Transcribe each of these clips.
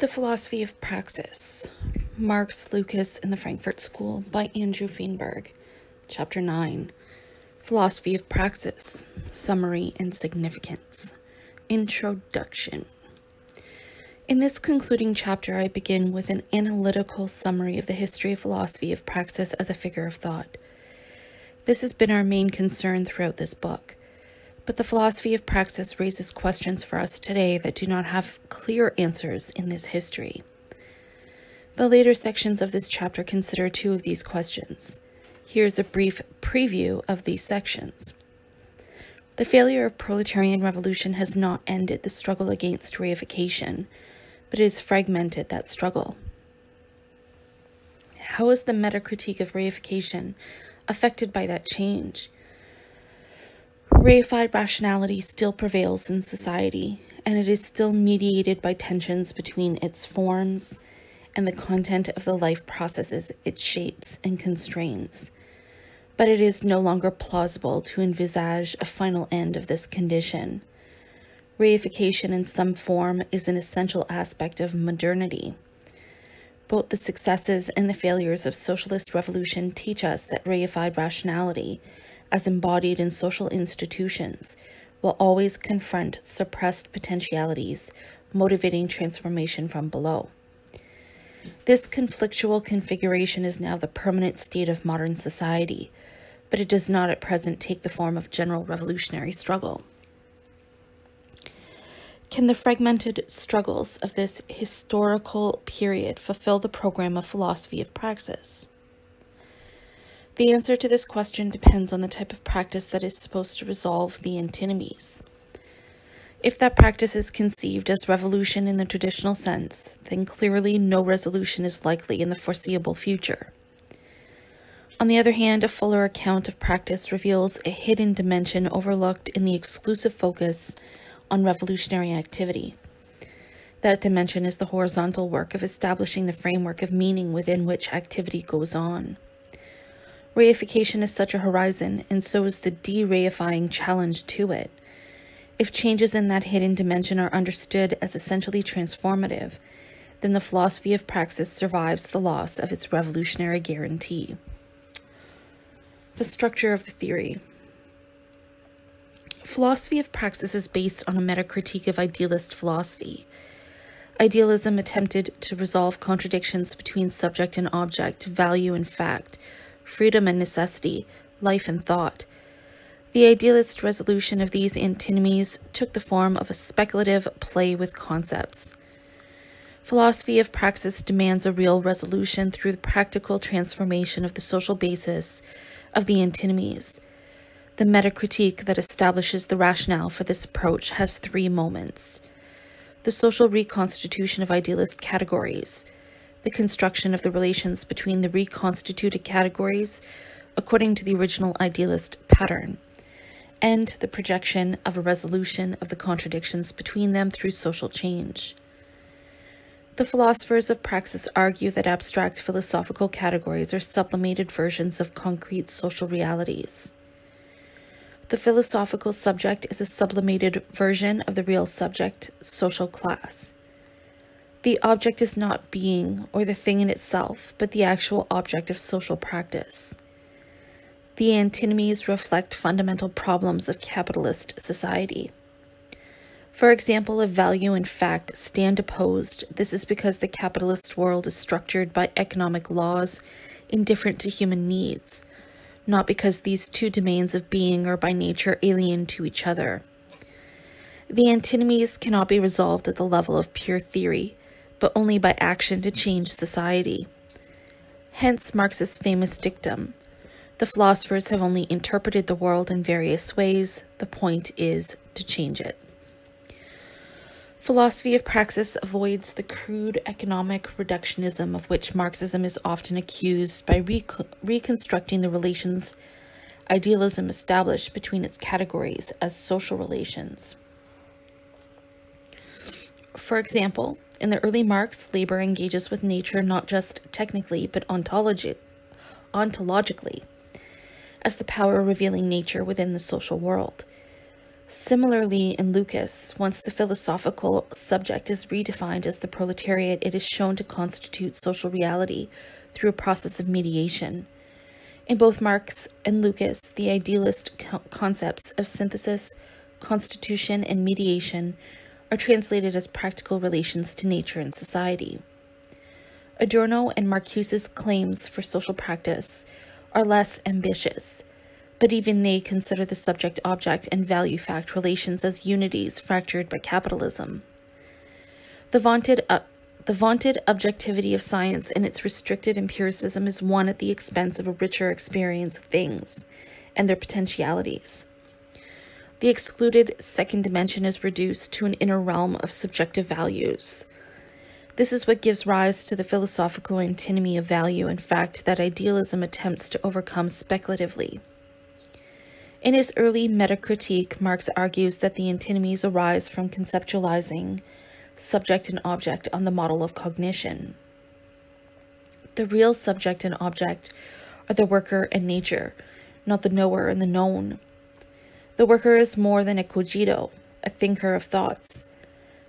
The Philosophy of Praxis, Marx, Lukacs, and the Frankfurt School by Andrew Feenberg. Chapter 9 Philosophy of Praxis, Summary and Significance. Introduction. In this concluding chapter, I begin with an analytical summary of the history of philosophy of praxis as a figure of thought. This has been our main concern throughout this book. But the philosophy of praxis raises questions for us today that do not have clear answers in this history. The later sections of this chapter consider two of these questions. Here's a brief preview of these sections. The failure of proletarian revolution has not ended the struggle against reification, but it has fragmented that struggle. How is the metacritique of reification affected by that change? Reified rationality still prevails in society, and it is still mediated by tensions between its forms and the content of the life processes it shapes and constrains. But it is no longer plausible to envisage a final end of this condition. Reification in some form is an essential aspect of modernity. Both the successes and the failures of socialist revolution teach us that reified rationality as embodied in social institutions, will always confront suppressed potentialities, motivating transformation from below. This conflictual configuration is now the permanent state of modern society, but it does not at present take the form of general revolutionary struggle. Can the fragmented struggles of this historical period fulfill the program of philosophy of praxis? The answer to this question depends on the type of practice that is supposed to resolve the antinomies. If that practice is conceived as revolution in the traditional sense, then clearly no resolution is likely in the foreseeable future. On the other hand, a fuller account of practice reveals a hidden dimension overlooked in the exclusive focus on revolutionary activity. That dimension is the horizontal work of establishing the framework of meaning within which activity goes on. Reification is such a horizon, and so is the de-reifying challenge to it. If changes in that hidden dimension are understood as essentially transformative, then the philosophy of praxis survives the loss of its revolutionary guarantee. The structure of the theory. Philosophy of praxis is based on a metacritique of idealist philosophy. Idealism attempted to resolve contradictions between subject and object, value and fact, freedom and necessity, life and thought. The idealist resolution of these antinomies took the form of a speculative play with concepts. Philosophy of praxis demands a real resolution through the practical transformation of the social basis of the antinomies. The metacritique that establishes the rationale for this approach has three moments the social reconstitution of idealist categories the construction of the relations between the reconstituted categories according to the original idealist pattern, and the projection of a resolution of the contradictions between them through social change. The philosophers of praxis argue that abstract philosophical categories are sublimated versions of concrete social realities. The philosophical subject is a sublimated version of the real subject, social class. The object is not being or the thing in itself, but the actual object of social practice. The antinomies reflect fundamental problems of capitalist society. For example, if value and fact stand opposed, this is because the capitalist world is structured by economic laws indifferent to human needs, not because these two domains of being are by nature alien to each other. The antinomies cannot be resolved at the level of pure theory, but only by action to change society. Hence Marx's famous dictum the philosophers have only interpreted the world in various ways, the point is to change it. Philosophy of praxis avoids the crude economic reductionism of which Marxism is often accused by reconstructing the relations idealism established between its categories as social relations. For example, in the early Marx, labor engages with nature not just technically, but ontologi- ontologically, as the power revealing nature within the social world. Similarly, in Lukacs, once the philosophical subject is redefined as the proletariat, it is shown to constitute social reality through a process of mediation. In both Marx and Lukacs, the idealist co- concepts of synthesis, constitution, and mediation are translated as practical relations to nature and society. Adorno and Marcuse's claims for social practice are less ambitious but even they consider the subject object and value fact relations as unities fractured by capitalism. The vaunted, uh, the vaunted objectivity of science and its restricted empiricism is won at the expense of a richer experience of things and their potentialities. The excluded second dimension is reduced to an inner realm of subjective values. This is what gives rise to the philosophical antinomy of value and fact that idealism attempts to overcome speculatively. In his early metacritique, Marx argues that the antinomies arise from conceptualizing subject and object on the model of cognition. The real subject and object are the worker and nature, not the knower and the known. The worker is more than a cogito, a thinker of thoughts.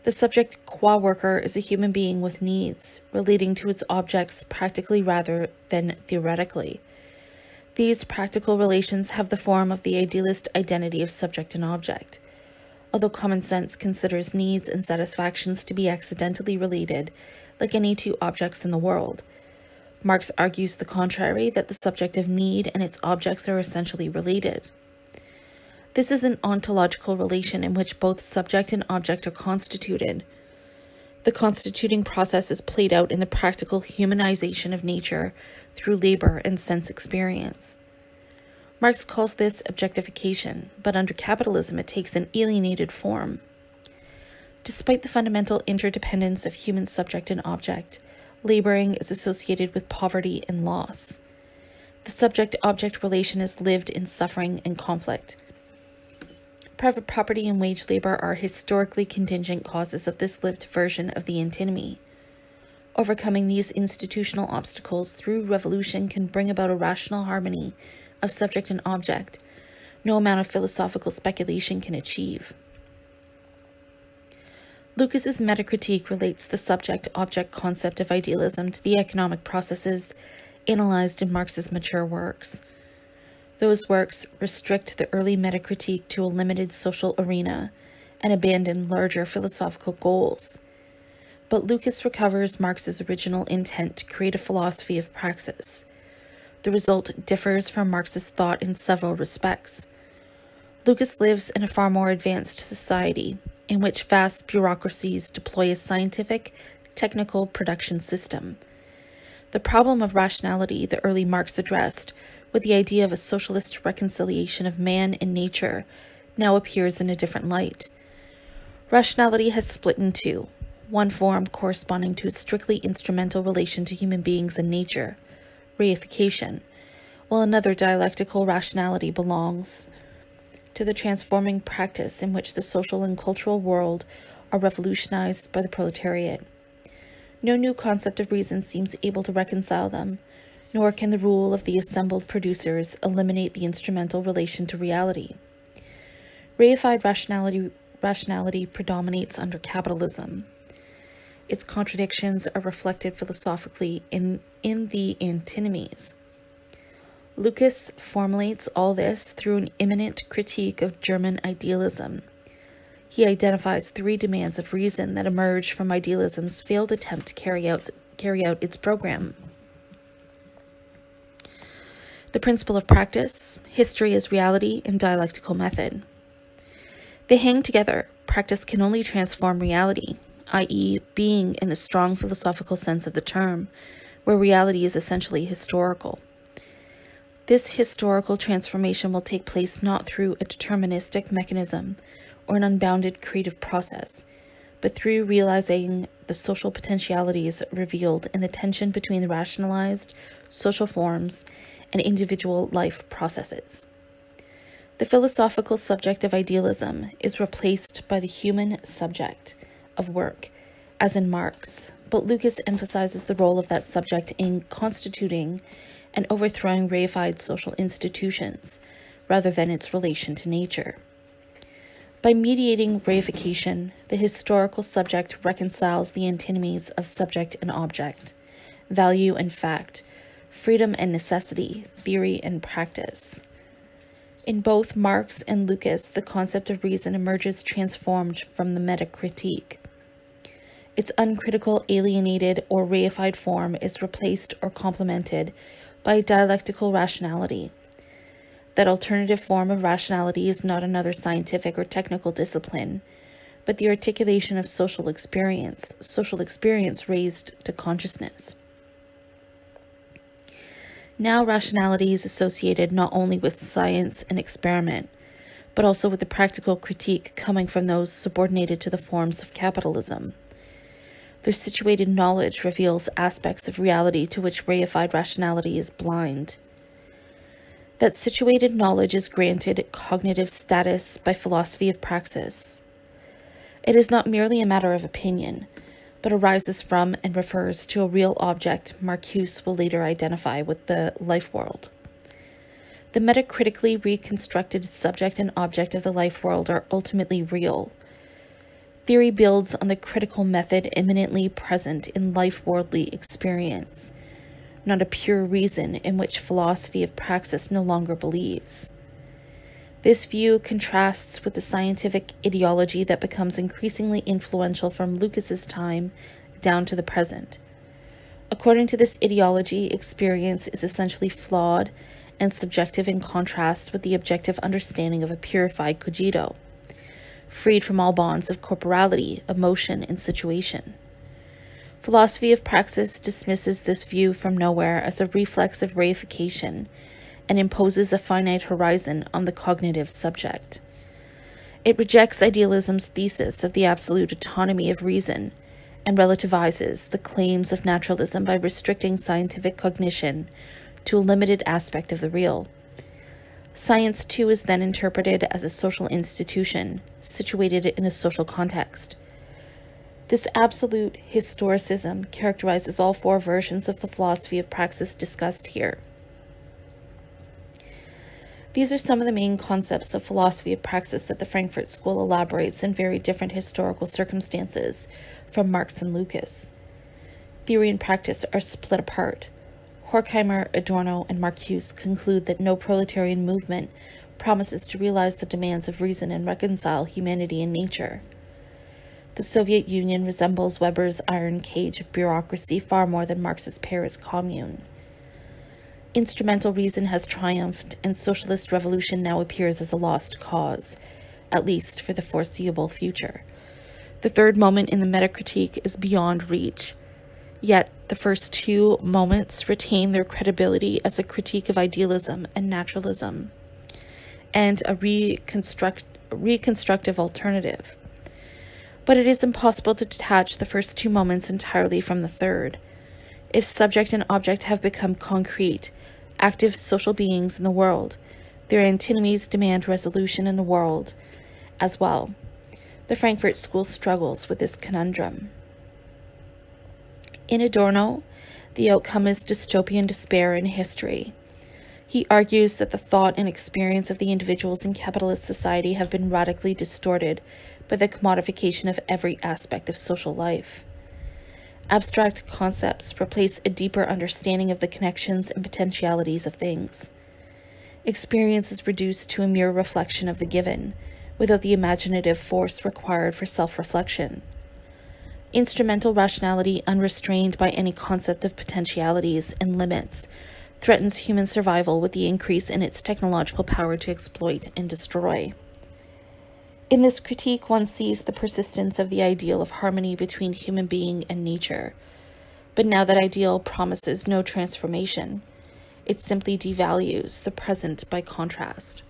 The subject qua worker is a human being with needs, relating to its objects practically rather than theoretically. These practical relations have the form of the idealist identity of subject and object. Although common sense considers needs and satisfactions to be accidentally related, like any two objects in the world, Marx argues the contrary that the subject of need and its objects are essentially related. This is an ontological relation in which both subject and object are constituted. The constituting process is played out in the practical humanization of nature through labor and sense experience. Marx calls this objectification, but under capitalism it takes an alienated form. Despite the fundamental interdependence of human subject and object, laboring is associated with poverty and loss. The subject object relation is lived in suffering and conflict. Private property and wage labor are historically contingent causes of this lived version of the antinomy. Overcoming these institutional obstacles through revolution can bring about a rational harmony of subject and object no amount of philosophical speculation can achieve. Lukacs's metacritique relates the subject object concept of idealism to the economic processes analyzed in Marx's mature works. Those works restrict the early metacritique to a limited social arena and abandon larger philosophical goals but Lukacs recovers Marx's original intent to create a philosophy of praxis. The result differs from Marx's thought in several respects. Lukacs lives in a far more advanced society, in which vast bureaucracies deploy a scientific, technical production system. The problem of rationality the early Marx addressed, with the idea of a socialist reconciliation of man and nature, now appears in a different light. Rationality has split in two one form corresponding to a strictly instrumental relation to human beings and nature, reification, while another dialectical rationality belongs to the transforming practice in which the social and cultural world are revolutionized by the proletariat. No new concept of reason seems able to reconcile them, nor can the rule of the assembled producers eliminate the instrumental relation to reality. Reified rationality, rationality predominates under capitalism. Its contradictions are reflected philosophically in, in the antinomies. Lukacs formulates all this through an immanent critique of German idealism. He identifies three demands of reason that emerge from idealism's failed attempt to carry out, carry out its program. The principle of practice, history as reality, and dialectical method. They hang together. Practice can only transform reality, i.e., being in the strong philosophical sense of the term, where reality is essentially historical. This historical transformation will take place not through a deterministic mechanism or an unbounded creative process, but through realizing the social potentialities revealed in the tension between the rationalized social forms and individual life processes. The philosophical subject of idealism is replaced by the human subject of work, as in Marx, but Lukacs emphasizes the role of that subject in constituting and overthrowing reified social institutions, rather than its relation to nature. By mediating reification, the historical subject reconciles the antinomies of subject and object, value and fact, freedom and necessity, theory and practice. In both Marx and Lukacs, the concept of reason emerges transformed from the metacritique. Its uncritical, alienated, or reified form is replaced or complemented by dialectical rationality. That alternative form of rationality is not another scientific or technical discipline, but the articulation of social experience, social experience raised to consciousness. Now, rationality is associated not only with science and experiment, but also with the practical critique coming from those subordinated to the forms of capitalism. Their situated knowledge reveals aspects of reality to which reified rationality is blind. That situated knowledge is granted cognitive status by philosophy of praxis. It is not merely a matter of opinion, but arises from and refers to a real object Marcuse will later identify with the life world. The metacritically reconstructed subject and object of the life world are ultimately real, Theory builds on the critical method immanently present in life worldly experience, not a pure reason in which philosophy of praxis no longer believes. This view contrasts with the scientific ideology that becomes increasingly influential from Lukacs's time down to the present. According to this ideology, experience is essentially flawed and subjective in contrast with the objective understanding of a purified cogito freed from all bonds of corporality, emotion, and situation. Philosophy of praxis dismisses this view from nowhere as a reflex of reification and imposes a finite horizon on the cognitive subject. It rejects idealism's thesis of the absolute autonomy of reason and relativizes the claims of naturalism by restricting scientific cognition to a limited aspect of the real. Science, too, is then interpreted as a social institution, situated in a social context. This absolute historicism characterizes all four versions of the philosophy of praxis discussed here. These are some of the main concepts of philosophy of praxis that the Frankfurt School elaborates in very different historical circumstances from Marx and Lukacs. Theory and practice are split apart. Horkheimer, Adorno, and Marcuse conclude that no proletarian movement promises to realize the demands of reason and reconcile humanity and nature. The Soviet Union resembles Weber's iron cage of bureaucracy far more than Marx's Paris Commune. Instrumental reason has triumphed, and socialist revolution now appears as a lost cause, at least for the foreseeable future. The third moment in the Metacritique is beyond reach, Yet the first two moments retain their credibility as a critique of idealism and naturalism and a reconstruct, reconstructive alternative. But it is impossible to detach the first two moments entirely from the third. If subject and object have become concrete, active social beings in the world, their antinomies demand resolution in the world as well. The Frankfurt School struggles with this conundrum. In Adorno, the outcome is dystopian despair in history. He argues that the thought and experience of the individuals in capitalist society have been radically distorted by the commodification of every aspect of social life. Abstract concepts replace a deeper understanding of the connections and potentialities of things. Experience is reduced to a mere reflection of the given, without the imaginative force required for self reflection. Instrumental rationality, unrestrained by any concept of potentialities and limits, threatens human survival with the increase in its technological power to exploit and destroy. In this critique, one sees the persistence of the ideal of harmony between human being and nature. But now that ideal promises no transformation, it simply devalues the present by contrast.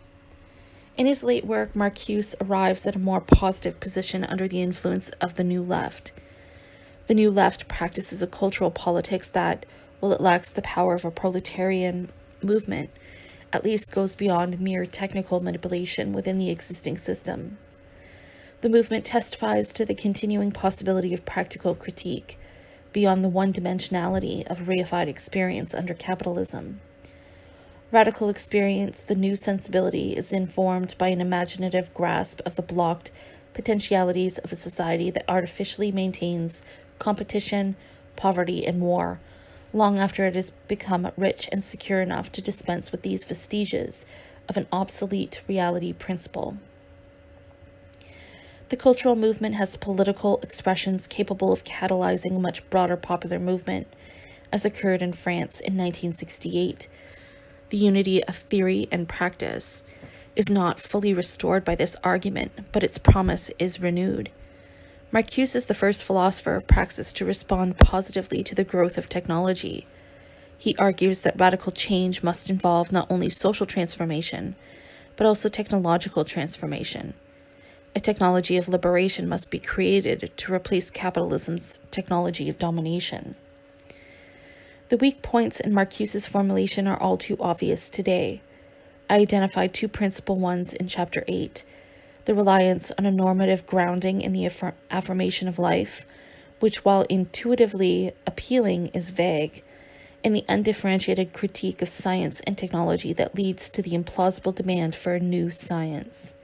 In his late work, Marcuse arrives at a more positive position under the influence of the New Left the New Left practices a cultural politics that, while it lacks the power of a proletarian movement, at least goes beyond mere technical manipulation within the existing system. The movement testifies to the continuing possibility of practical critique beyond the one dimensionality of reified experience under capitalism. Radical experience, the new sensibility, is informed by an imaginative grasp of the blocked potentialities of a society that artificially maintains competition, poverty, and war, long after it has become rich and secure enough to dispense with these vestiges of an obsolete reality principle. The cultural movement has political expressions capable of catalyzing a much broader popular movement, as occurred in France in 1968 the unity of theory and practice is not fully restored by this argument, but its promise is renewed. Marcuse is the first philosopher of praxis to respond positively to the growth of technology. He argues that radical change must involve not only social transformation, but also technological transformation. A technology of liberation must be created to replace capitalism's technology of domination. The weak points in Marcuse's formulation are all too obvious today. I identified two principal ones in Chapter 8 the reliance on a normative grounding in the affirm- affirmation of life, which, while intuitively appealing, is vague, and the undifferentiated critique of science and technology that leads to the implausible demand for a new science.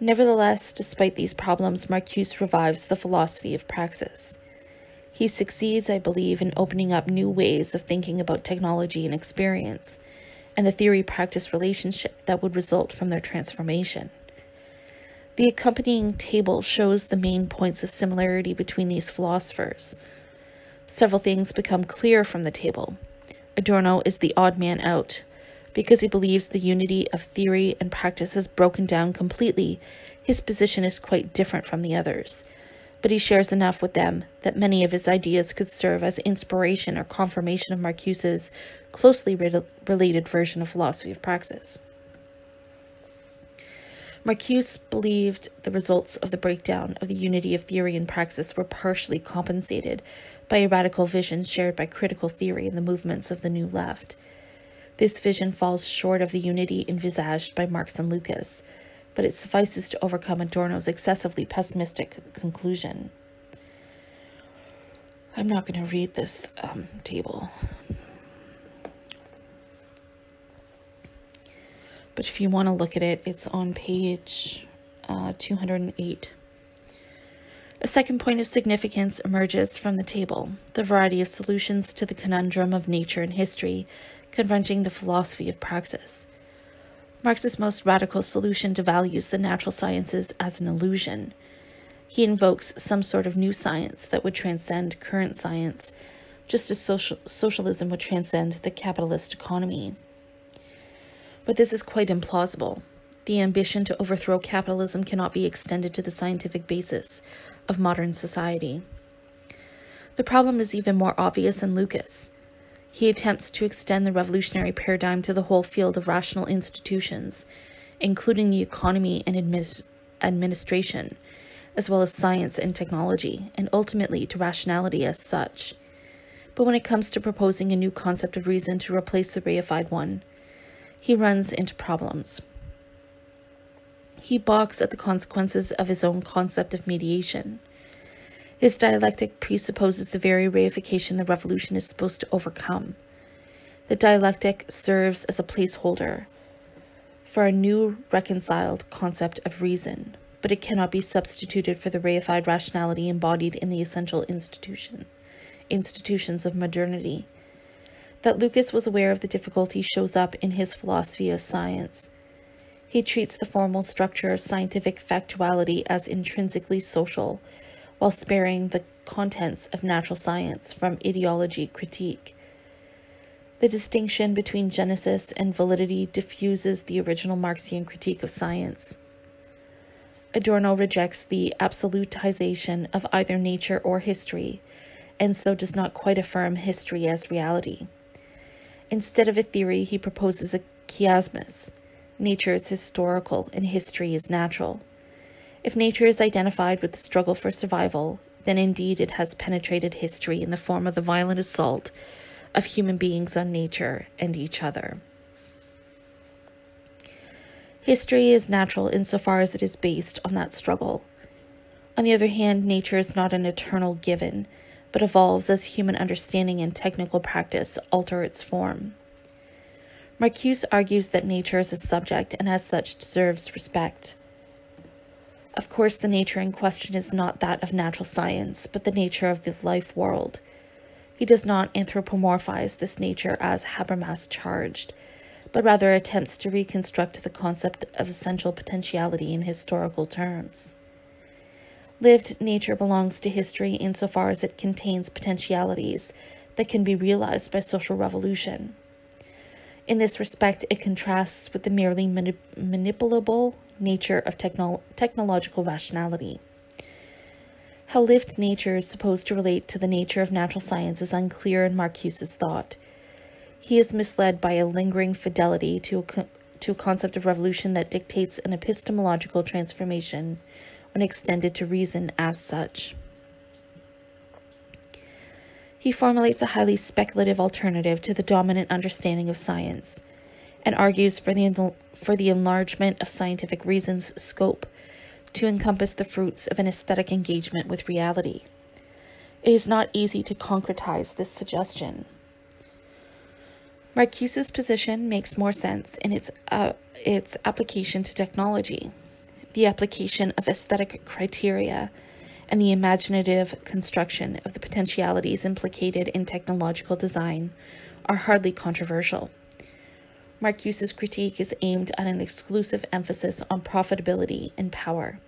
Nevertheless, despite these problems, Marcuse revives the philosophy of praxis. He succeeds, I believe, in opening up new ways of thinking about technology and experience, and the theory practice relationship that would result from their transformation. The accompanying table shows the main points of similarity between these philosophers. Several things become clear from the table. Adorno is the odd man out. Because he believes the unity of theory and practice has broken down completely, his position is quite different from the others but he shares enough with them that many of his ideas could serve as inspiration or confirmation of Marcuse's closely re- related version of philosophy of praxis. Marcuse believed the results of the breakdown of the unity of theory and praxis were partially compensated by a radical vision shared by critical theory and the movements of the New Left. This vision falls short of the unity envisaged by Marx and Lukacs, but it suffices to overcome Adorno's excessively pessimistic conclusion. I'm not going to read this um, table. But if you want to look at it, it's on page uh, 208. A second point of significance emerges from the table the variety of solutions to the conundrum of nature and history confronting the philosophy of praxis. Marx's most radical solution devalues the natural sciences as an illusion. He invokes some sort of new science that would transcend current science, just as social, socialism would transcend the capitalist economy. But this is quite implausible. The ambition to overthrow capitalism cannot be extended to the scientific basis of modern society. The problem is even more obvious in Lukacs. He attempts to extend the revolutionary paradigm to the whole field of rational institutions, including the economy and administ- administration, as well as science and technology, and ultimately to rationality as such. But when it comes to proposing a new concept of reason to replace the reified one, he runs into problems. He balks at the consequences of his own concept of mediation. His dialectic presupposes the very reification the revolution is supposed to overcome. The dialectic serves as a placeholder for a new reconciled concept of reason, but it cannot be substituted for the reified rationality embodied in the essential institution, institutions of modernity. That Lukacs was aware of the difficulty shows up in his philosophy of science. He treats the formal structure of scientific factuality as intrinsically social while sparing the contents of natural science from ideology critique. The distinction between genesis and validity diffuses the original Marxian critique of science. Adorno rejects the absolutization of either nature or history, and so does not quite affirm history as reality. Instead of a theory, he proposes a chiasmus. Nature is historical and history is natural. If nature is identified with the struggle for survival, then indeed it has penetrated history in the form of the violent assault of human beings on nature and each other. History is natural insofar as it is based on that struggle. On the other hand, nature is not an eternal given, but evolves as human understanding and technical practice alter its form. Marcuse argues that nature is a subject and as such deserves respect. Of course, the nature in question is not that of natural science, but the nature of the life world. He does not anthropomorphize this nature as Habermas charged, but rather attempts to reconstruct the concept of essential potentiality in historical terms. Lived nature belongs to history insofar as it contains potentialities that can be realized by social revolution. In this respect, it contrasts with the merely manip- manipulable nature of techno- technological rationality. How lived nature is supposed to relate to the nature of natural science is unclear in Marcuse's thought. He is misled by a lingering fidelity to a, co- to a concept of revolution that dictates an epistemological transformation when extended to reason as such. He formulates a highly speculative alternative to the dominant understanding of science and argues for the, for the enlargement of scientific reason's scope to encompass the fruits of an aesthetic engagement with reality. It is not easy to concretize this suggestion. Marcuse's position makes more sense in its, uh, its application to technology, the application of aesthetic criteria and the imaginative construction of the potentialities implicated in technological design are hardly controversial. Marcuse's critique is aimed at an exclusive emphasis on profitability and power.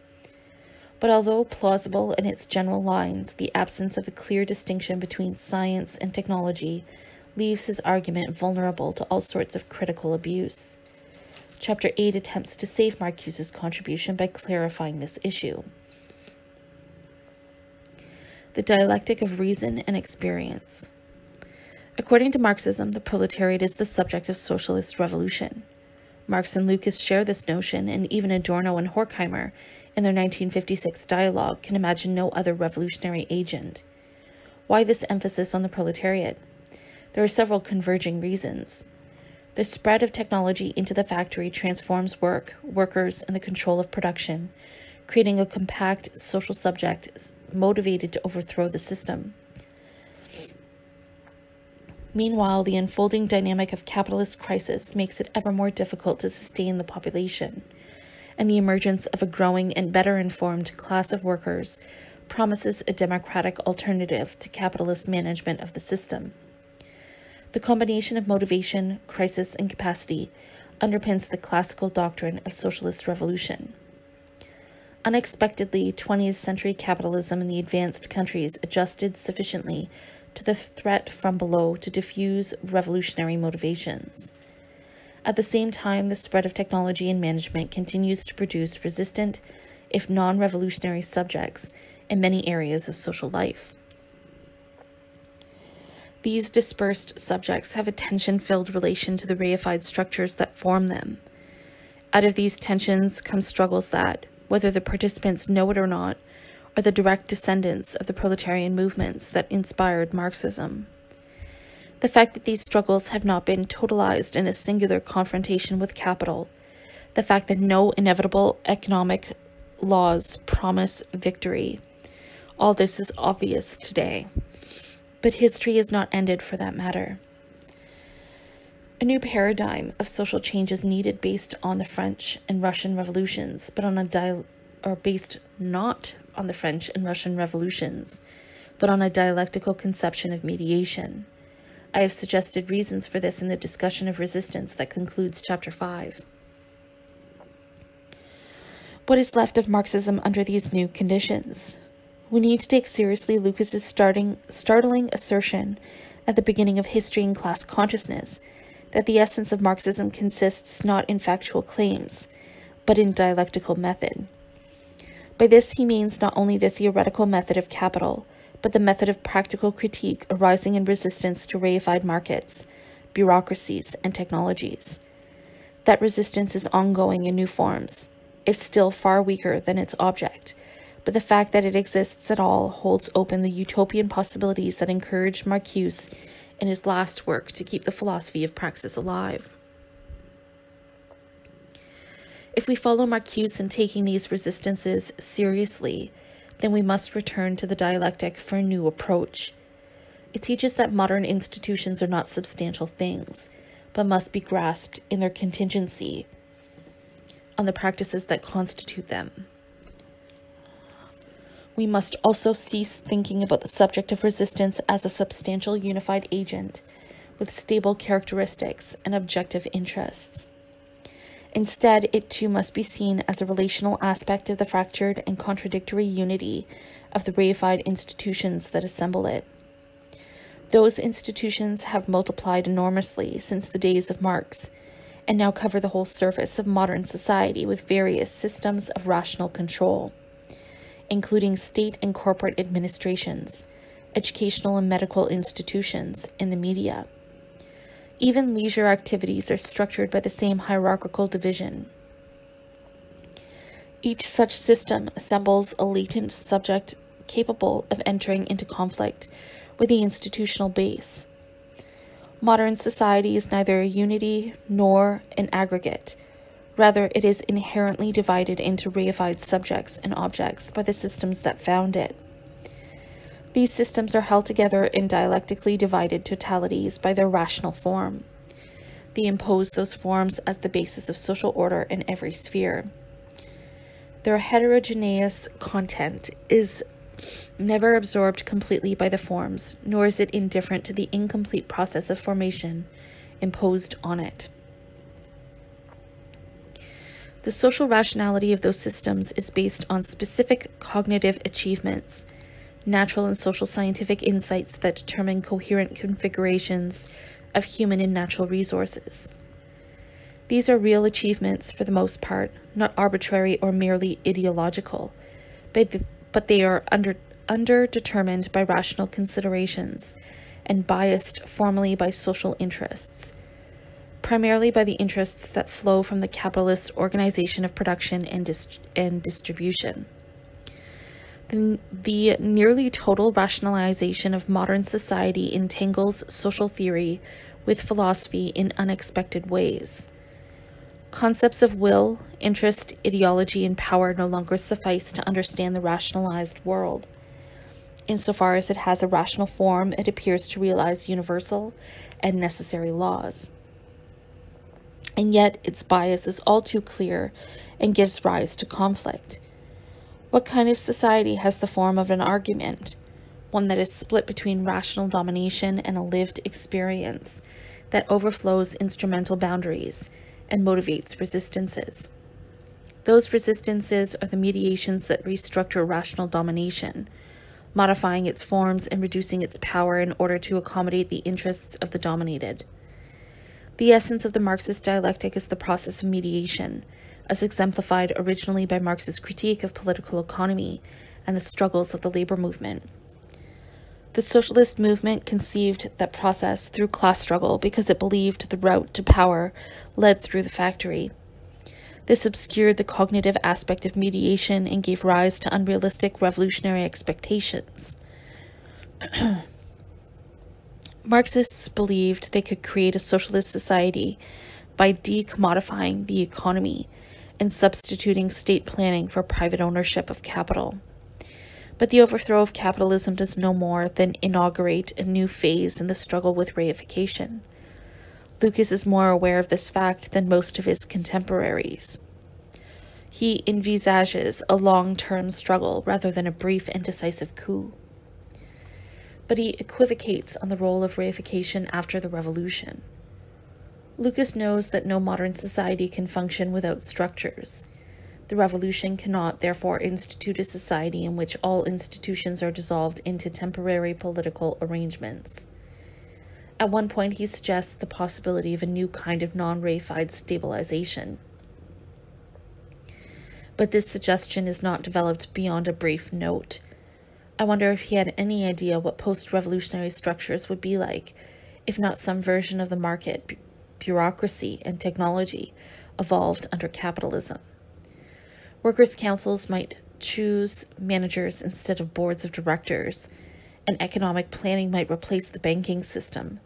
But although plausible in its general lines, the absence of a clear distinction between science and technology leaves his argument vulnerable to all sorts of critical abuse. Chapter 8 attempts to save Marcuse's contribution by clarifying this issue the dialectic of reason and experience. According to Marxism, the proletariat is the subject of socialist revolution. Marx and Lukacs share this notion, and even Adorno and Horkheimer, in their 1956 dialogue, can imagine no other revolutionary agent. Why this emphasis on the proletariat? There are several converging reasons. The spread of technology into the factory transforms work, workers, and the control of production, creating a compact social subject motivated to overthrow the system. Meanwhile, the unfolding dynamic of capitalist crisis makes it ever more difficult to sustain the population, and the emergence of a growing and better informed class of workers promises a democratic alternative to capitalist management of the system. The combination of motivation, crisis, and capacity underpins the classical doctrine of socialist revolution. Unexpectedly, 20th century capitalism in the advanced countries adjusted sufficiently to the threat from below to diffuse revolutionary motivations. At the same time, the spread of technology and management continues to produce resistant, if non revolutionary, subjects in many areas of social life. These dispersed subjects have a tension filled relation to the reified structures that form them. Out of these tensions come struggles that, whether the participants know it or not, are the direct descendants of the proletarian movements that inspired Marxism. The fact that these struggles have not been totalized in a singular confrontation with capital, the fact that no inevitable economic laws promise victory, all this is obvious today. But history is not ended for that matter. A new paradigm of social change is needed based on the French and Russian revolutions, but on a dial or based not on the French and Russian revolutions, but on a dialectical conception of mediation. I have suggested reasons for this in the discussion of resistance that concludes chapter 5. What is left of Marxism under these new conditions? We need to take seriously Lukacs's starting, startling assertion at the beginning of History and Class Consciousness that the essence of Marxism consists not in factual claims, but in dialectical method. By this he means not only the theoretical method of capital, but the method of practical critique arising in resistance to reified markets, bureaucracies, and technologies. That resistance is ongoing in new forms, if still far weaker than its object, but the fact that it exists at all holds open the utopian possibilities that encouraged Marcuse in his last work to keep the philosophy of praxis alive. If we follow Marcuse in taking these resistances seriously, then we must return to the dialectic for a new approach. It teaches that modern institutions are not substantial things, but must be grasped in their contingency on the practices that constitute them. We must also cease thinking about the subject of resistance as a substantial unified agent with stable characteristics and objective interests. Instead, it too must be seen as a relational aspect of the fractured and contradictory unity of the reified institutions that assemble it. Those institutions have multiplied enormously since the days of Marx and now cover the whole surface of modern society with various systems of rational control, including state and corporate administrations, educational and medical institutions, and the media. Even leisure activities are structured by the same hierarchical division. Each such system assembles a latent subject capable of entering into conflict with the institutional base. Modern society is neither a unity nor an aggregate. Rather, it is inherently divided into reified subjects and objects by the systems that found it. These systems are held together in dialectically divided totalities by their rational form. They impose those forms as the basis of social order in every sphere. Their heterogeneous content is never absorbed completely by the forms, nor is it indifferent to the incomplete process of formation imposed on it. The social rationality of those systems is based on specific cognitive achievements natural and social scientific insights that determine coherent configurations of human and natural resources. These are real achievements for the most part, not arbitrary or merely ideological, but, the, but they are under, underdetermined by rational considerations and biased formally by social interests, primarily by the interests that flow from the capitalist organization of production and, dist- and distribution. The, the nearly total rationalization of modern society entangles social theory with philosophy in unexpected ways. Concepts of will, interest, ideology, and power no longer suffice to understand the rationalized world. Insofar as it has a rational form, it appears to realize universal and necessary laws. And yet, its bias is all too clear and gives rise to conflict. What kind of society has the form of an argument? One that is split between rational domination and a lived experience that overflows instrumental boundaries and motivates resistances. Those resistances are the mediations that restructure rational domination, modifying its forms and reducing its power in order to accommodate the interests of the dominated. The essence of the Marxist dialectic is the process of mediation as exemplified originally by Marx's critique of political economy and the struggles of the labor movement. The socialist movement conceived that process through class struggle because it believed the route to power led through the factory. This obscured the cognitive aspect of mediation and gave rise to unrealistic revolutionary expectations. Marxists believed they could create a socialist society by decommodifying the economy and substituting state planning for private ownership of capital. But the overthrow of capitalism does no more than inaugurate a new phase in the struggle with reification. Lukacs is more aware of this fact than most of his contemporaries. He envisages a long term struggle rather than a brief and decisive coup. But he equivocates on the role of reification after the revolution. Lukacs knows that no modern society can function without structures. The revolution cannot, therefore, institute a society in which all institutions are dissolved into temporary political arrangements. At one point, he suggests the possibility of a new kind of non reified stabilization. But this suggestion is not developed beyond a brief note. I wonder if he had any idea what post revolutionary structures would be like, if not some version of the market bureaucracy, and technology evolved under capitalism. Workers' councils might choose managers instead of boards of directors, and economic planning might replace the banking system.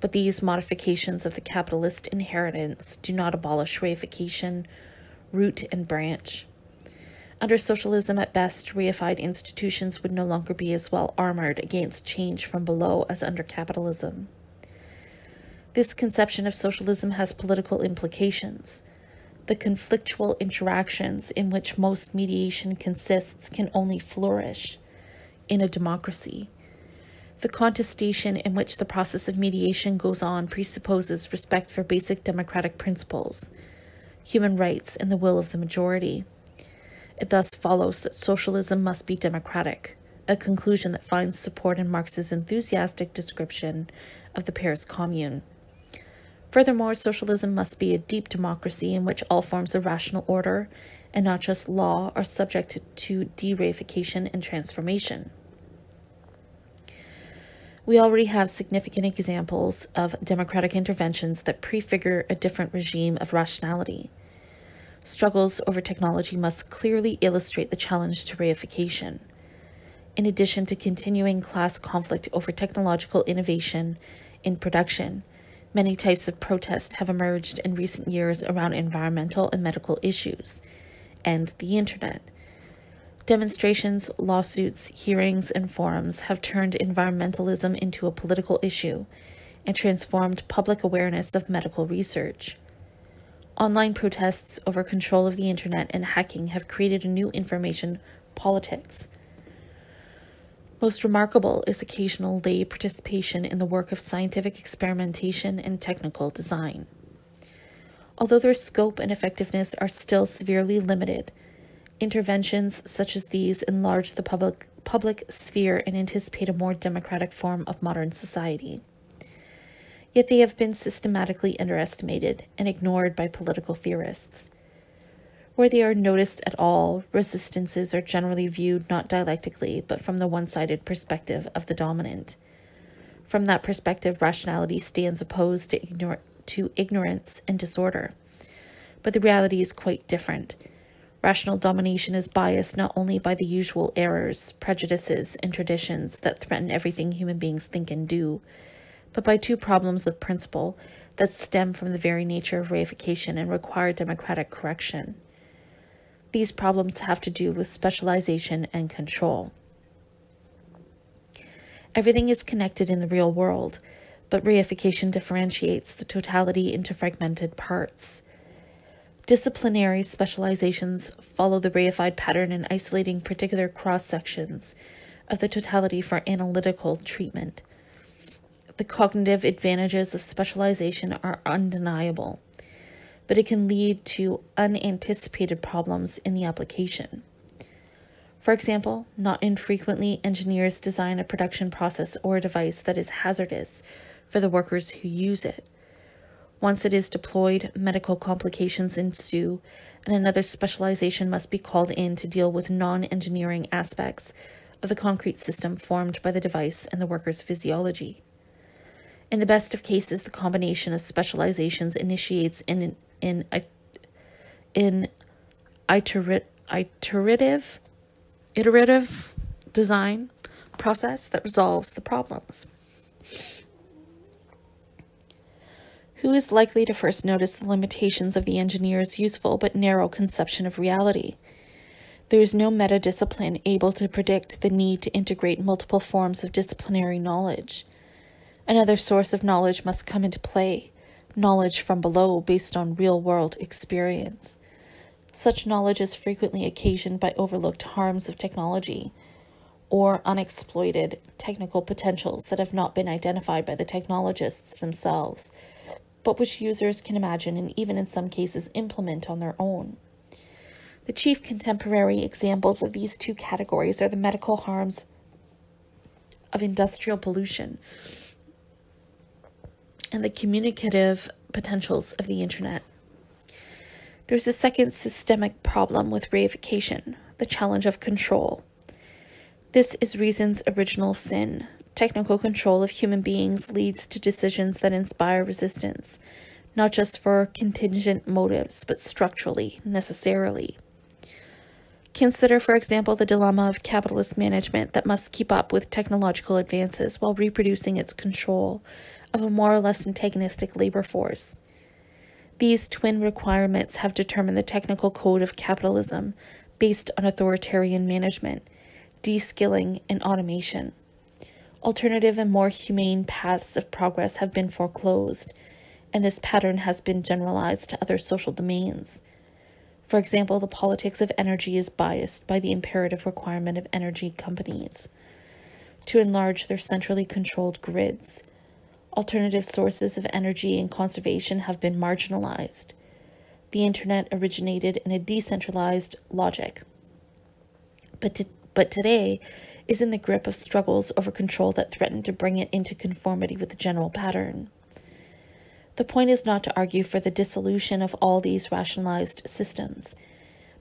But these modifications of the capitalist inheritance do not abolish reification, root, and branch. Under socialism, at best, reified institutions would no longer be as well armored against change from below as under capitalism. This conception of socialism has political implications. The conflictual interactions in which most mediation consists can only flourish in a democracy. The contestation in which the process of mediation goes on presupposes respect for basic democratic principles, human rights, and the will of the majority. It thus follows that socialism must be democratic, a conclusion that finds support in Marx's enthusiastic description of the Paris Commune. Furthermore, socialism must be a deep democracy in which all forms of rational order and not just law are subject to dereification and transformation. We already have significant examples of democratic interventions that prefigure a different regime of rationality. Struggles over technology must clearly illustrate the challenge to reification. In addition to continuing class conflict over technological innovation in production, Many types of protest have emerged in recent years around environmental and medical issues and the internet. Demonstrations, lawsuits, hearings, and forums have turned environmentalism into a political issue and transformed public awareness of medical research. Online protests over control of the internet and hacking have created a new information politics most remarkable is occasional lay participation in the work of scientific experimentation and technical design. Although their scope and effectiveness are still severely limited, interventions such as these enlarge the public, public sphere and anticipate a more democratic form of modern society. Yet they have been systematically underestimated and ignored by political theorists. Where they are noticed at all, resistances are generally viewed not dialectically, but from the one sided perspective of the dominant. From that perspective, rationality stands opposed to, ignor- to ignorance and disorder. But the reality is quite different. Rational domination is biased not only by the usual errors, prejudices, and traditions that threaten everything human beings think and do, but by two problems of principle that stem from the very nature of reification and require democratic correction. These problems have to do with specialization and control. Everything is connected in the real world, but reification differentiates the totality into fragmented parts. Disciplinary specializations follow the reified pattern in isolating particular cross sections of the totality for analytical treatment. The cognitive advantages of specialization are undeniable but it can lead to unanticipated problems in the application. For example, not infrequently, engineers design a production process or a device that is hazardous for the workers who use it. Once it is deployed, medical complications ensue, and another specialization must be called in to deal with non engineering aspects of the concrete system formed by the device and the worker's physiology. In the best of cases, the combination of specializations initiates an in in iterative iterative design process that resolves the problems. Who is likely to first notice the limitations of the engineer's useful but narrow conception of reality? There is no meta discipline able to predict the need to integrate multiple forms of disciplinary knowledge. Another source of knowledge must come into play knowledge from below based on real world experience. Such knowledge is frequently occasioned by overlooked harms of technology or unexploited technical potentials that have not been identified by the technologists themselves, but which users can imagine and even in some cases implement on their own. The chief contemporary examples of these two categories are the medical harms of industrial pollution and the communicative potentials of the internet. There's a second systemic problem with reification the challenge of control. This is reason's original sin. Technical control of human beings leads to decisions that inspire resistance, not just for contingent motives, but structurally, necessarily. Consider, for example, the dilemma of capitalist management that must keep up with technological advances while reproducing its control of a more or less antagonistic labor force. These twin requirements have determined the technical code of capitalism based on authoritarian management, de-skilling, and automation. Alternative and more humane paths of progress have been foreclosed, and this pattern has been generalized to other social domains. For example, the politics of energy is biased by the imperative requirement of energy companies to enlarge their centrally controlled grids. Alternative sources of energy and conservation have been marginalized. The internet originated in a decentralized logic. But, to, but today, is in the grip of struggles over control that threaten to bring it into conformity with the general pattern. The point is not to argue for the dissolution of all these rationalized systems,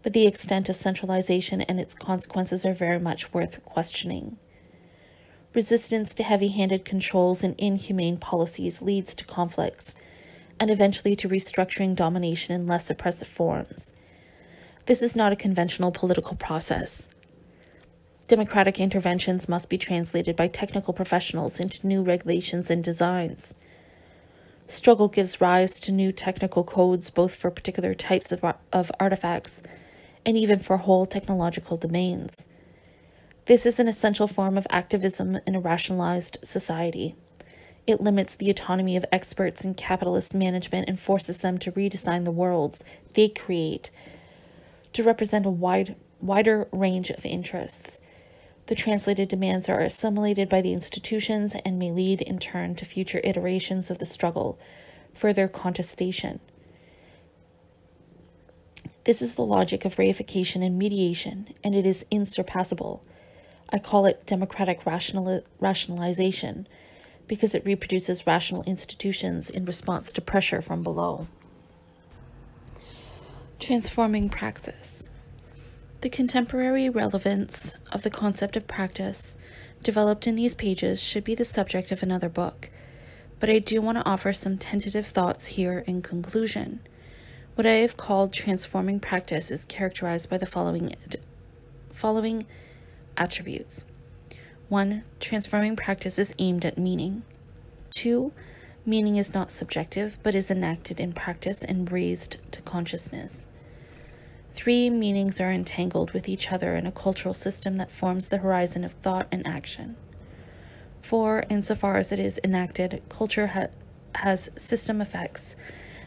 but the extent of centralization and its consequences are very much worth questioning. Resistance to heavy handed controls and inhumane policies leads to conflicts, and eventually to restructuring domination in less oppressive forms. This is not a conventional political process. Democratic interventions must be translated by technical professionals into new regulations and designs. Struggle gives rise to new technical codes both for particular types of, of artifacts and even for whole technological domains. This is an essential form of activism in a rationalized society. It limits the autonomy of experts in capitalist management and forces them to redesign the worlds they create to represent a wide, wider range of interests. The translated demands are assimilated by the institutions and may lead in turn to future iterations of the struggle, further contestation. This is the logic of reification and mediation, and it is insurpassable. I call it democratic rational- rationalization because it reproduces rational institutions in response to pressure from below. Transforming praxis. The contemporary relevance of the concept of practice developed in these pages should be the subject of another book, but I do want to offer some tentative thoughts here in conclusion. What I have called transforming practice is characterized by the following following attributes. 1. Transforming practice is aimed at meaning. 2. Meaning is not subjective, but is enacted in practice and raised to consciousness. Three meanings are entangled with each other in a cultural system that forms the horizon of thought and action. Four, insofar as it is enacted, culture ha- has system effects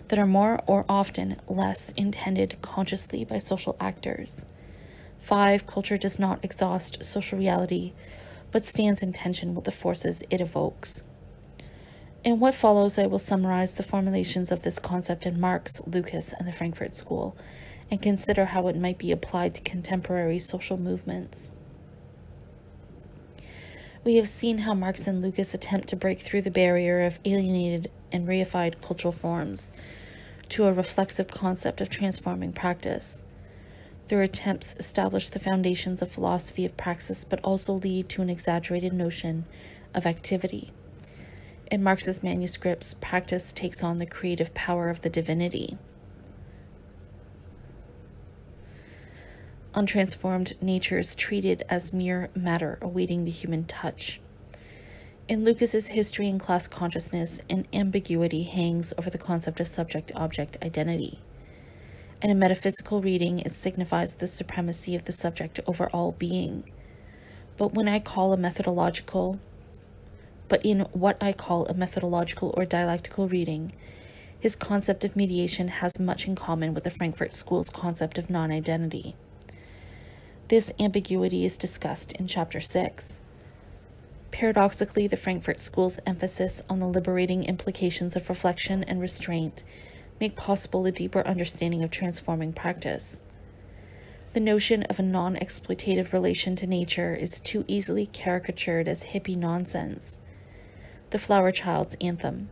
that are more or often less intended consciously by social actors. Five, culture does not exhaust social reality, but stands in tension with the forces it evokes. In what follows, I will summarize the formulations of this concept in Marx, Lukacs, and the Frankfurt School, and consider how it might be applied to contemporary social movements. We have seen how Marx and Lukacs attempt to break through the barrier of alienated and reified cultural forms to a reflexive concept of transforming practice. Their attempts establish the foundations of philosophy of praxis, but also lead to an exaggerated notion of activity. In Marx's manuscripts, practice takes on the creative power of the divinity. untransformed nature is treated as mere matter awaiting the human touch. In Lukacs's history and class consciousness, an ambiguity hangs over the concept of subject object identity. In a metaphysical reading, it signifies the supremacy of the subject over all being. But when I call a methodological, but in what I call a methodological or dialectical reading, his concept of mediation has much in common with the Frankfurt School's concept of non identity. This ambiguity is discussed in Chapter 6. Paradoxically, the Frankfurt School's emphasis on the liberating implications of reflection and restraint make possible a deeper understanding of transforming practice. The notion of a non exploitative relation to nature is too easily caricatured as hippie nonsense. The flower child's anthem.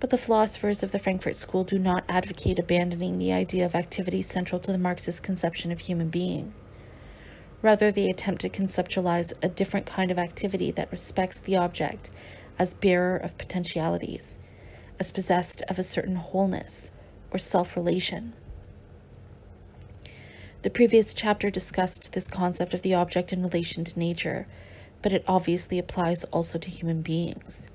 But the philosophers of the Frankfurt School do not advocate abandoning the idea of activity central to the Marxist conception of human being. Rather, they attempt to conceptualize a different kind of activity that respects the object as bearer of potentialities, as possessed of a certain wholeness or self relation. The previous chapter discussed this concept of the object in relation to nature, but it obviously applies also to human beings.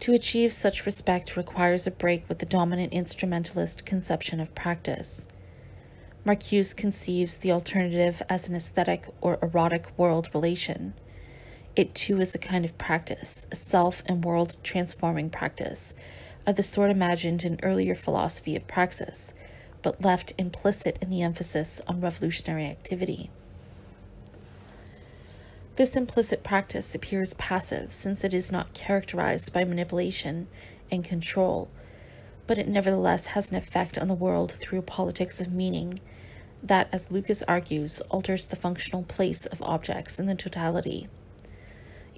To achieve such respect requires a break with the dominant instrumentalist conception of practice. Marcuse conceives the alternative as an aesthetic or erotic world relation. It too is a kind of practice, a self and world transforming practice, of the sort imagined in earlier philosophy of praxis, but left implicit in the emphasis on revolutionary activity. This implicit practice appears passive since it is not characterized by manipulation and control, but it nevertheless has an effect on the world through politics of meaning that, as Lukacs argues, alters the functional place of objects in the totality.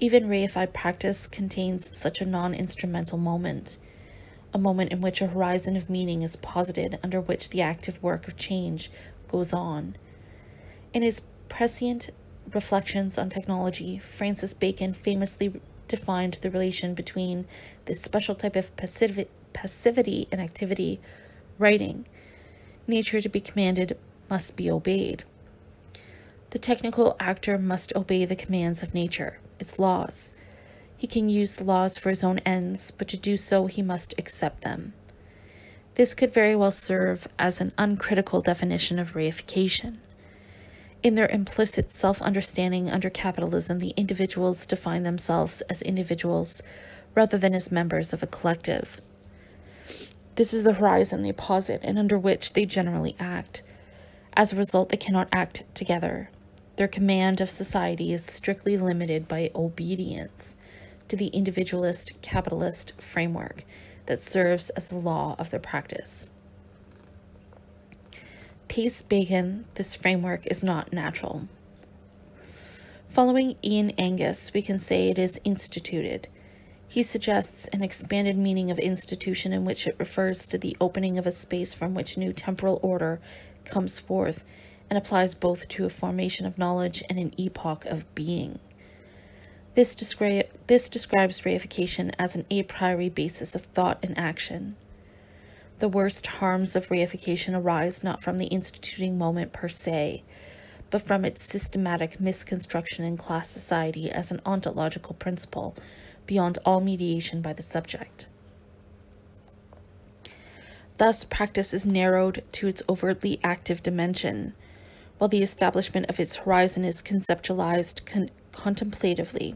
Even reified practice contains such a non instrumental moment, a moment in which a horizon of meaning is posited under which the active work of change goes on. In his prescient reflections on technology, Francis Bacon famously defined the relation between this special type of passiv- passivity and activity, writing, nature to be commanded must be obeyed. The technical actor must obey the commands of nature, its laws. He can use the laws for his own ends, but to do so he must accept them. This could very well serve as an uncritical definition of reification. In their implicit self understanding under capitalism, the individuals define themselves as individuals rather than as members of a collective. This is the horizon they posit and under which they generally act. As a result, they cannot act together. Their command of society is strictly limited by obedience to the individualist capitalist framework that serves as the law of their practice. Pace Bacon, this framework is not natural. Following Ian Angus, we can say it is instituted. He suggests an expanded meaning of institution in which it refers to the opening of a space from which new temporal order comes forth and applies both to a formation of knowledge and an epoch of being. This, descri- this describes reification as an a priori basis of thought and action. The worst harms of reification arise not from the instituting moment per se, but from its systematic misconstruction in class society as an ontological principle beyond all mediation by the subject. Thus, practice is narrowed to its overtly active dimension, while the establishment of its horizon is conceptualized con- contemplatively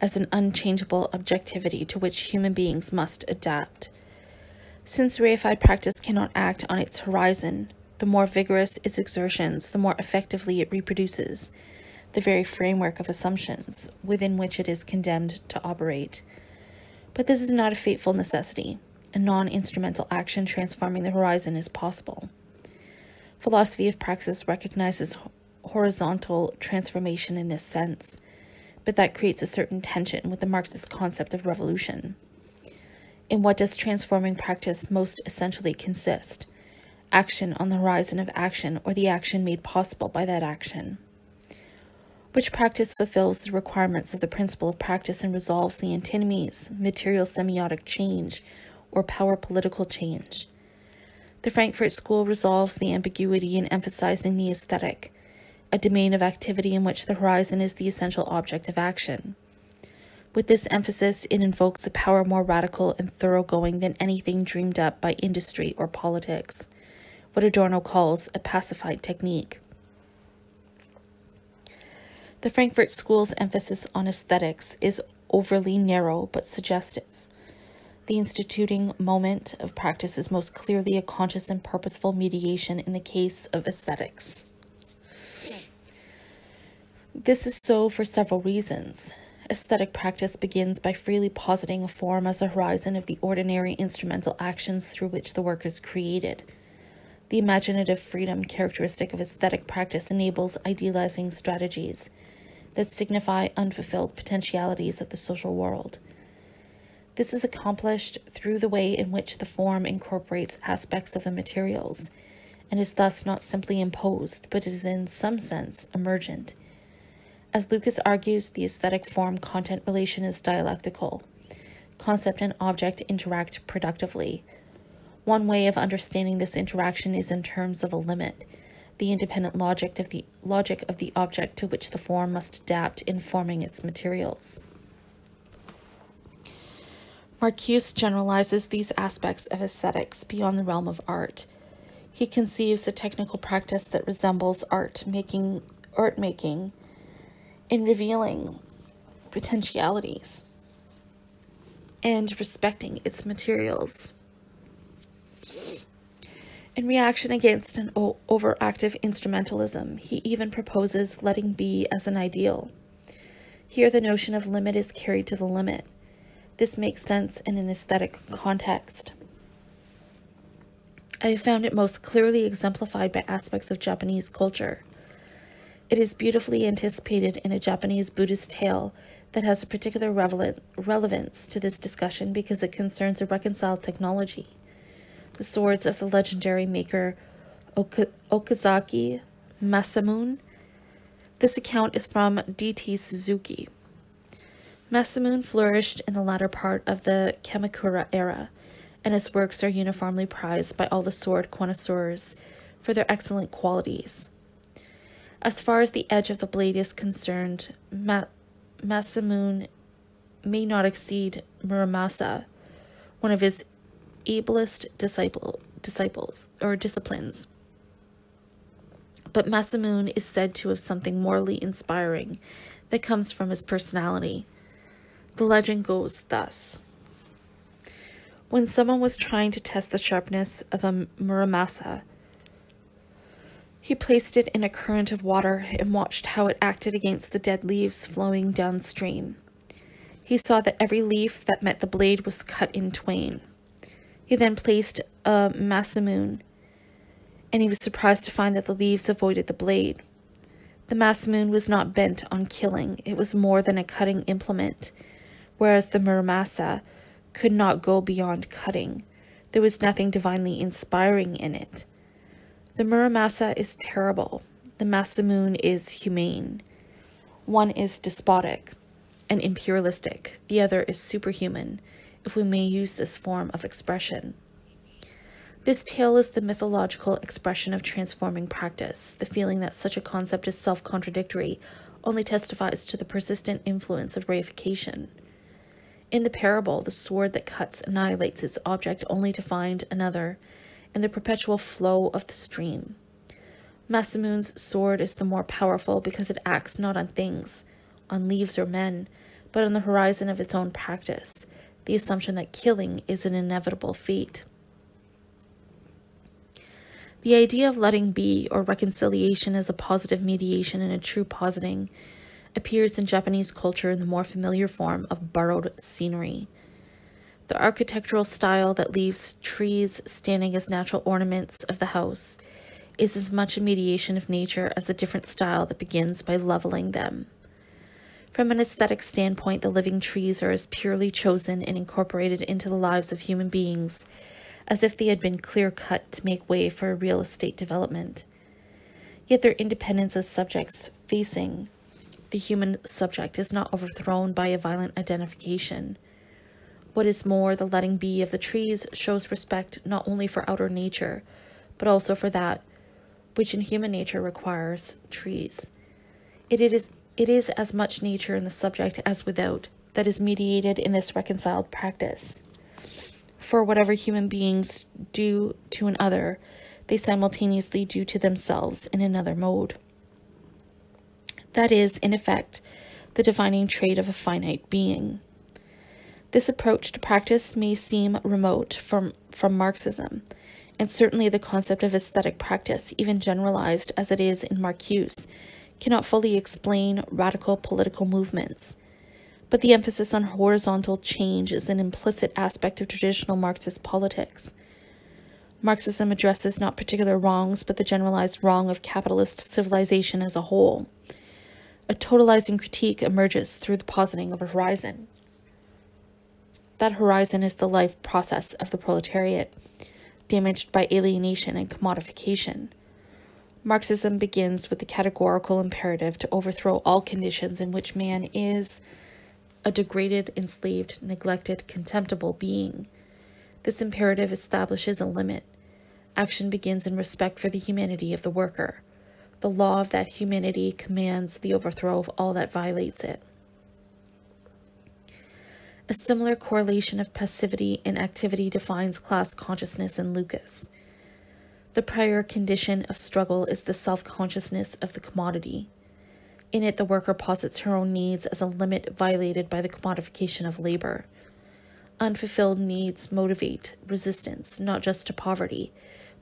as an unchangeable objectivity to which human beings must adapt. Since reified practice cannot act on its horizon, the more vigorous its exertions, the more effectively it reproduces the very framework of assumptions within which it is condemned to operate. But this is not a fateful necessity. A non instrumental action transforming the horizon is possible. Philosophy of praxis recognizes horizontal transformation in this sense, but that creates a certain tension with the Marxist concept of revolution. In what does transforming practice most essentially consist? Action on the horizon of action, or the action made possible by that action. Which practice fulfills the requirements of the principle of practice and resolves the antinomies, material semiotic change, or power political change. The Frankfurt School resolves the ambiguity in emphasizing the aesthetic, a domain of activity in which the horizon is the essential object of action. With this emphasis, it invokes a power more radical and thoroughgoing than anything dreamed up by industry or politics, what Adorno calls a pacified technique. The Frankfurt School's emphasis on aesthetics is overly narrow but suggestive. The instituting moment of practice is most clearly a conscious and purposeful mediation in the case of aesthetics. This is so for several reasons. Aesthetic practice begins by freely positing a form as a horizon of the ordinary instrumental actions through which the work is created. The imaginative freedom characteristic of aesthetic practice enables idealizing strategies that signify unfulfilled potentialities of the social world. This is accomplished through the way in which the form incorporates aspects of the materials and is thus not simply imposed, but is in some sense emergent as Lukacs argues, the aesthetic form content relation is dialectical. Concept and object interact productively. One way of understanding this interaction is in terms of a limit, the independent logic of the logic of the object to which the form must adapt in forming its materials. Marcuse generalizes these aspects of aesthetics beyond the realm of art. He conceives a technical practice that resembles art making art making in revealing potentialities and respecting its materials. In reaction against an overactive instrumentalism, he even proposes letting be as an ideal. Here, the notion of limit is carried to the limit. This makes sense in an aesthetic context. I have found it most clearly exemplified by aspects of Japanese culture. It is beautifully anticipated in a Japanese Buddhist tale that has a particular relevance to this discussion because it concerns a reconciled technology the swords of the legendary maker Okazaki Masamune. This account is from D.T. Suzuki. Masamune flourished in the latter part of the Kamakura era, and his works are uniformly prized by all the sword connoisseurs for their excellent qualities. As far as the edge of the blade is concerned, Ma- Masamune may not exceed Muramasa, one of his ablest disciple, disciples or disciplines. But Masamune is said to have something morally inspiring that comes from his personality. The legend goes thus. When someone was trying to test the sharpness of a muramasa, he placed it in a current of water and watched how it acted against the dead leaves flowing downstream. He saw that every leaf that met the blade was cut in twain. He then placed a masamune, and he was surprised to find that the leaves avoided the blade. The masamune was not bent on killing, it was more than a cutting implement, whereas the muramasa could not go beyond cutting. There was nothing divinely inspiring in it. The muramasa is terrible, the masamune is humane. One is despotic and imperialistic, the other is superhuman if we may use this form of expression. This tale is the mythological expression of transforming practice. The feeling that such a concept is self contradictory only testifies to the persistent influence of reification. In the parable, the sword that cuts annihilates its object only to find another in the perpetual flow of the stream. Masamune's sword is the more powerful because it acts not on things, on leaves or men, but on the horizon of its own practice, the assumption that killing is an inevitable fate. The idea of letting be or reconciliation as a positive mediation and a true positing appears in Japanese culture in the more familiar form of borrowed scenery. The architectural style that leaves trees standing as natural ornaments of the house is as much a mediation of nature as a different style that begins by leveling them. From an aesthetic standpoint, the living trees are as purely chosen and incorporated into the lives of human beings as if they had been clear cut to make way for a real estate development. Yet their independence as subjects facing the human subject is not overthrown by a violent identification. What is more, the letting be of the trees shows respect not only for outer nature, but also for that which in human nature requires trees. It is it is as much nature in the subject as without that is mediated in this reconciled practice. For whatever human beings do to another, they simultaneously do to themselves in another mode. That is, in effect, the defining trait of a finite being. This approach to practice may seem remote from, from Marxism, and certainly the concept of aesthetic practice, even generalized as it is in Marcuse, cannot fully explain radical political movements. But the emphasis on horizontal change is an implicit aspect of traditional Marxist politics. Marxism addresses not particular wrongs, but the generalized wrong of capitalist civilization as a whole. A totalizing critique emerges through the positing of a horizon. That horizon is the life process of the proletariat, damaged by alienation and commodification. Marxism begins with the categorical imperative to overthrow all conditions in which man is a degraded, enslaved, neglected, contemptible being. This imperative establishes a limit. Action begins in respect for the humanity of the worker. The law of that humanity commands the overthrow of all that violates it. A similar correlation of passivity and activity defines class consciousness in Lukacs. The prior condition of struggle is the self consciousness of the commodity. In it, the worker posits her own needs as a limit violated by the commodification of labor. Unfulfilled needs motivate resistance, not just to poverty,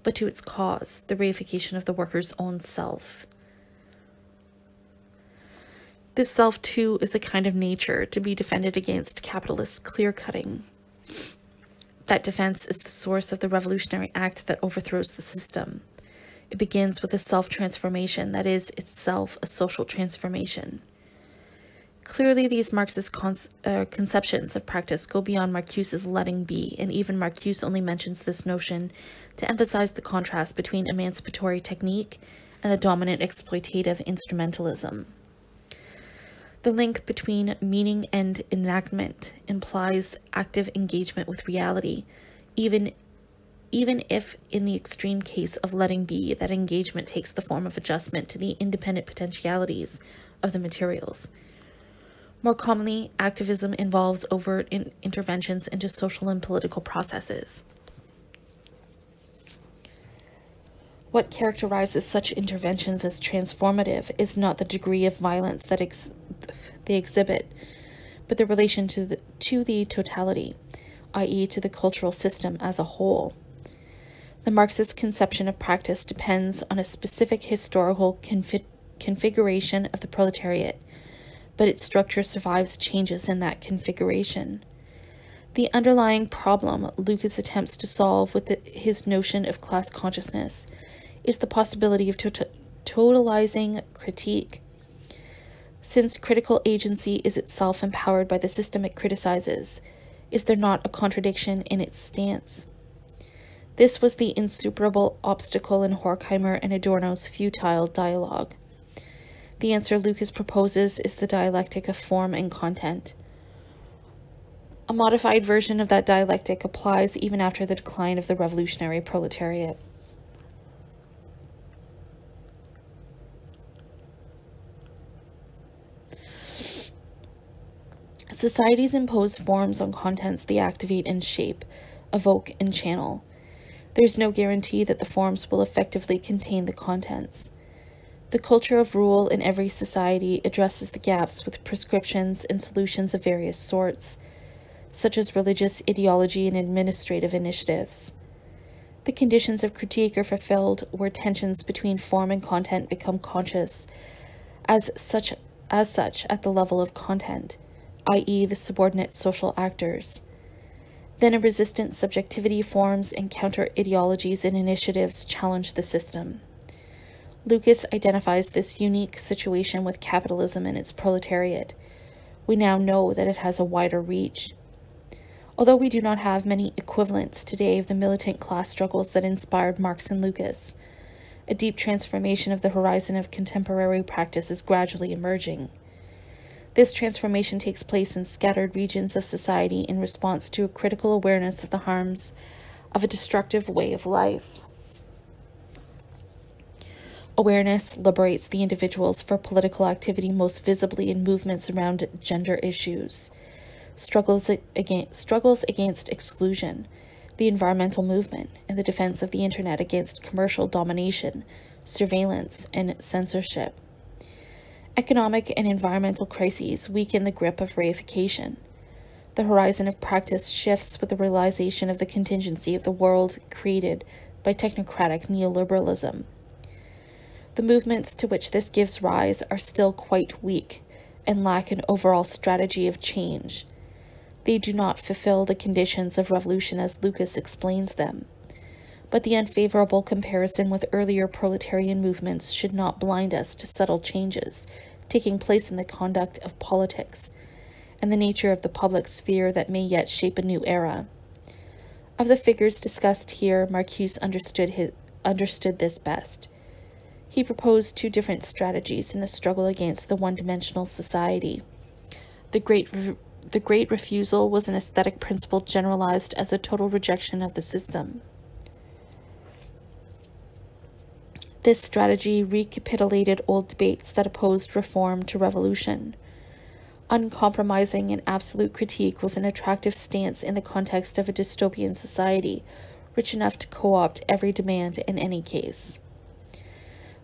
but to its cause, the reification of the worker's own self. This self, too, is a kind of nature to be defended against capitalist clear cutting. That defense is the source of the revolutionary act that overthrows the system. It begins with a self transformation that is itself a social transformation. Clearly, these Marxist uh, conceptions of practice go beyond Marcuse's letting be, and even Marcuse only mentions this notion to emphasize the contrast between emancipatory technique and the dominant exploitative instrumentalism. The link between meaning and enactment implies active engagement with reality, even even if in the extreme case of letting be, that engagement takes the form of adjustment to the independent potentialities of the materials. More commonly, activism involves overt in interventions into social and political processes. What characterizes such interventions as transformative is not the degree of violence that ex they exhibit, but the relation to the, to the totality, i.e., to the cultural system as a whole. The Marxist conception of practice depends on a specific historical confi configuration of the proletariat, but its structure survives changes in that configuration. The underlying problem Lukacs attempts to solve with the, his notion of class consciousness is the possibility of to totalizing critique. Since critical agency is itself empowered by the system it criticizes, is there not a contradiction in its stance? This was the insuperable obstacle in Horkheimer and Adorno's futile dialogue. The answer Lukacs proposes is the dialectic of form and content. A modified version of that dialectic applies even after the decline of the revolutionary proletariat. Societies impose forms on contents they activate and shape, evoke and channel. There's no guarantee that the forms will effectively contain the contents. The culture of rule in every society addresses the gaps with prescriptions and solutions of various sorts, such as religious ideology and administrative initiatives. The conditions of critique are fulfilled where tensions between form and content become conscious as such as such at the level of content i.e., the subordinate social actors. Then a resistant subjectivity forms and counter ideologies and initiatives challenge the system. Lukacs identifies this unique situation with capitalism and its proletariat. We now know that it has a wider reach. Although we do not have many equivalents today of the militant class struggles that inspired Marx and Lukacs, a deep transformation of the horizon of contemporary practice is gradually emerging. This transformation takes place in scattered regions of society in response to a critical awareness of the harms of a destructive way of life. Awareness liberates the individuals for political activity most visibly in movements around gender issues, struggles against, struggles against exclusion, the environmental movement, and the defense of the Internet against commercial domination, surveillance, and censorship. Economic and environmental crises weaken the grip of reification. The horizon of practice shifts with the realization of the contingency of the world created by technocratic neoliberalism. The movements to which this gives rise are still quite weak and lack an overall strategy of change. They do not fulfill the conditions of revolution as Lukacs explains them. But the unfavorable comparison with earlier proletarian movements should not blind us to subtle changes taking place in the conduct of politics and the nature of the public sphere that may yet shape a new era. Of the figures discussed here, Marcuse understood, his, understood this best. He proposed two different strategies in the struggle against the one dimensional society. The great, the great refusal was an aesthetic principle generalized as a total rejection of the system. This strategy recapitulated old debates that opposed reform to revolution. Uncompromising and absolute critique was an attractive stance in the context of a dystopian society, rich enough to co opt every demand in any case.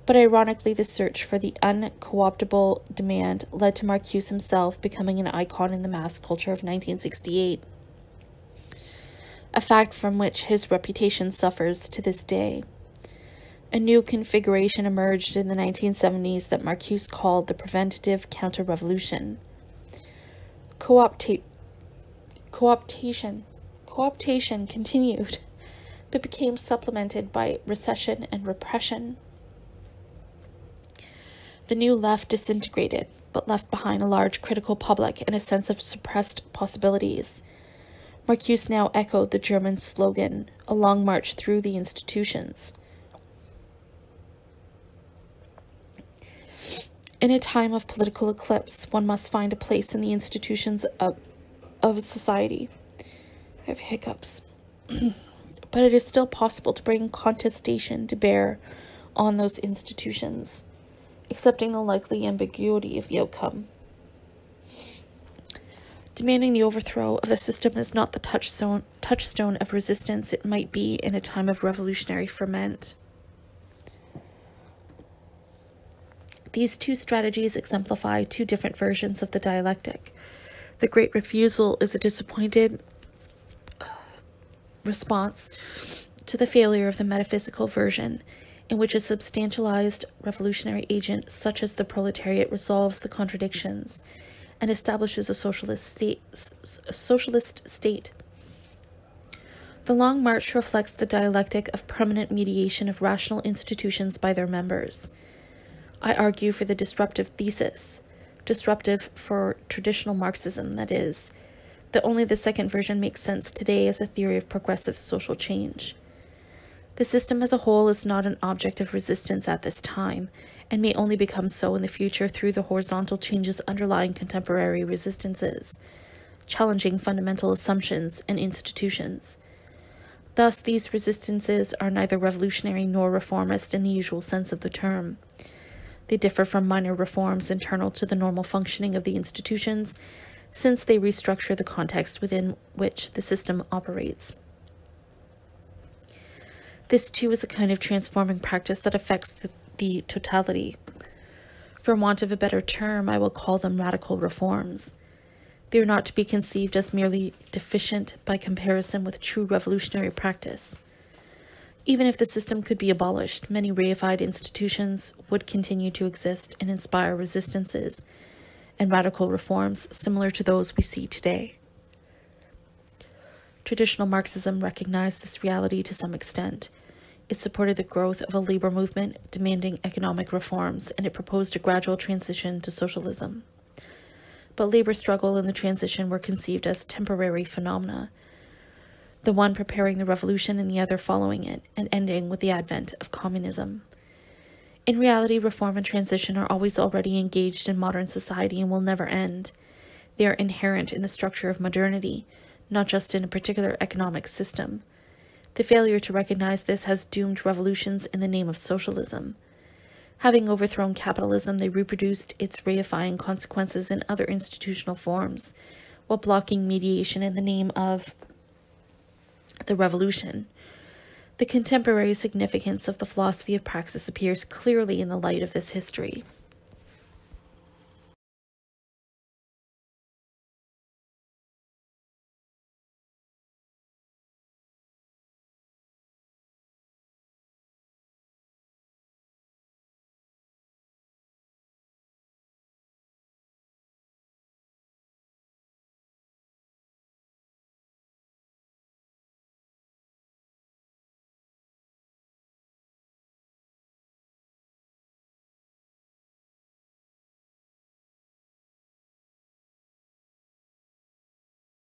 But ironically, the search for the uncooptable demand led to Marcuse himself becoming an icon in the mass culture of 1968, a fact from which his reputation suffers to this day. A new configuration emerged in the 1970s that Marcuse called the preventative counter revolution. Co-opta- cooptation, cooptation continued, but became supplemented by recession and repression. The new left disintegrated, but left behind a large critical public and a sense of suppressed possibilities. Marcuse now echoed the German slogan, a long march through the institutions. In a time of political eclipse, one must find a place in the institutions of, of society. I have hiccups. but it is still possible to bring contestation to bear on those institutions accepting the likely ambiguity of the outcome. Demanding the overthrow of the system is not the touchstone, touchstone of resistance it might be in a time of revolutionary ferment. These two strategies exemplify two different versions of the dialectic. The Great Refusal is a disappointed uh, response to the failure of the metaphysical version in which a substantialized revolutionary agent such as the proletariat resolves the contradictions and establishes a socialist state, socialist state. The Long March reflects the dialectic of permanent mediation of rational institutions by their members. I argue for the disruptive thesis, disruptive for traditional Marxism, that is, that only the second version makes sense today as a theory of progressive social change. The system as a whole is not an object of resistance at this time, and may only become so in the future through the horizontal changes underlying contemporary resistances, challenging fundamental assumptions and institutions. Thus, these resistances are neither revolutionary nor reformist in the usual sense of the term. They differ from minor reforms internal to the normal functioning of the institutions, since they restructure the context within which the system operates. This too is a kind of transforming practice that affects the, the totality. For want of a better term, I will call them radical reforms. They are not to be conceived as merely deficient by comparison with true revolutionary practice. Even if the system could be abolished, many reified institutions would continue to exist and inspire resistances and radical reforms similar to those we see today. Traditional Marxism recognized this reality to some extent. It supported the growth of a labor movement demanding economic reforms, and it proposed a gradual transition to socialism. But labor struggle and the transition were conceived as temporary phenomena, the one preparing the revolution and the other following it, and ending with the advent of communism. In reality, reform and transition are always already engaged in modern society and will never end. They are inherent in the structure of modernity, not just in a particular economic system. The failure to recognize this has doomed revolutions in the name of socialism. Having overthrown capitalism, they reproduced its reifying consequences in other institutional forms, while blocking mediation in the name of the revolution. The contemporary significance of the philosophy of praxis appears clearly in the light of this history.